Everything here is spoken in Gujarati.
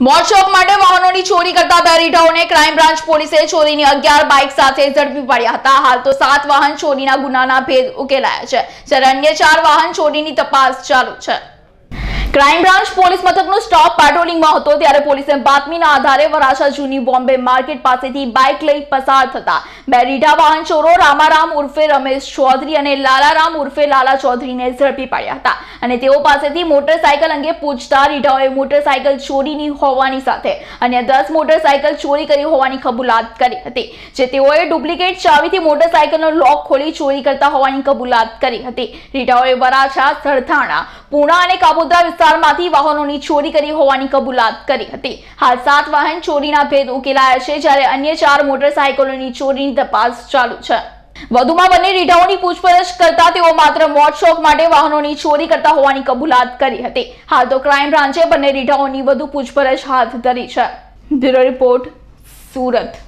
મોજ શોખ માટે વાહનોની ચોરી કરતા બે ક્રાઇમ બ્રાન્ચ પોલીસે ચોરીની અગિયાર બાઇક સાથે ઝડપી પાડ્યા હતા. હાલ તો સાત વાહન ચોરીના ગુનાના ભેદ ઉકેલાયા છે. જ્યારે અન્ય ચાર વાહન ચોરીની તપાસ ચાલુ છે. ક્રાઇમ બ્રાન્ચ પોલીસ મથકનો સ્ટોપ પેટ્રોલિંગમાં હતો. ત્યારે પોલીસે બાતમીના આધારે વરાછા જૂની બોમ્બે માર્કેટ પાસેથી બાઇક લઈ પસાર થતા. બે રીઢા વાહન ચોરો રામારામ ઉર્ફે રમેશ ચૌધરી અને લાલારામ ઉર્ફે લાલા ચૌધરીને ઝડપી પાડ્યા હતા. અને તેઓ પાસેથી મોટરસાયકલ અંગે પૂછતા રીઢાઓએ મોટરસાયકલ ચોરીની હોવાની સાથે અન્ય દસ મોટરસાયકલ ચોરી કરી હોવાની કબૂલાત કરી હતી. જે તેઓએ ડુપ્લિકેટ ચાવીથી મોટરસાયકલનો લોક ખોલી ચોરી કરતા હોવાની કબૂલાત કરી હતી. રીઢાઓએ વરાછા, સરથાણા, પૂણા અને કાપોદ્રા વિસ્તારમાંથી વાહનોની ચોરી કરી હોવાની કબૂલાત કરી હતી. હાલ સાત વાહન ચોરીના ભેદ ઉકેલાયા છે, જ્યારે અન્ય ચાર મોટરસાયકલોની ચોરીની તપાસ ચાલુ છે. વધુમાં બંને રીઢાઓની પૂછપરછ કરતા તેઓ માત્ર શોખ માટે વાહનોની ચોરી કરતા હોવાની કબૂલાત કરી હતી. હાલ તો ક્રાઇમ બ્રાન્ચે બંને રીઢાઓની વધુ પૂછપરછ હાથ ધરી છે. Bureau report, Surat.